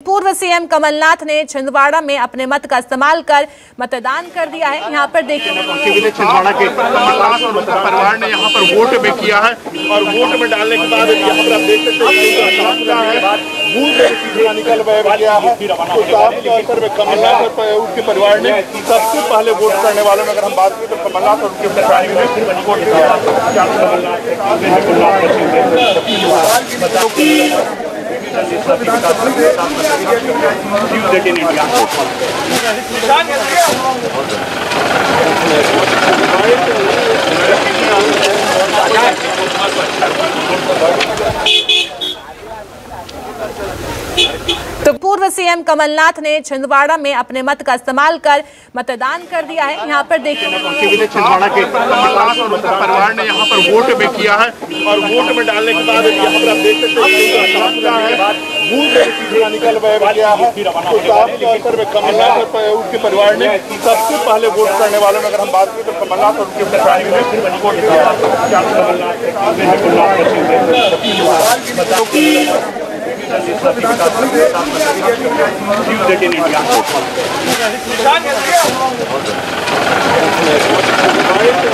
पूर्व सीएम कमलनाथ ने छिंदवाड़ा में अपने मत का इस्तेमाल कर मतदान कर दिया है। यहाँ पर देखिए छिंदवाड़ा के परिवार ने यहाँ पर वोट में किया है और वोट में डालने के बाद यहाँ पर आप देख सकते तो कमलनाथ और उनके परिवार ने सबसे पहले वोट करने वालों में अगर हम बात करें तो कमलनाथ और उनके परिवार ने वोट किया। तो पूर्व सीएम कमलनाथ ने छिंदवाड़ा में अपने मत का इस्तेमाल कर मतदान कर दिया है। यहाँ पर देखिए छिंदवाड़ा के परिवार ने यहाँ पर वोट में किया है और वोट में डालने के बाद यहाँ पर आप देख सकते हैं निकल गया है तो परिवार ने सबसे पहले वोट करने वालों में अगर हम बात करें तो कमलनाथ और उनके ने वोट किया। Thank you.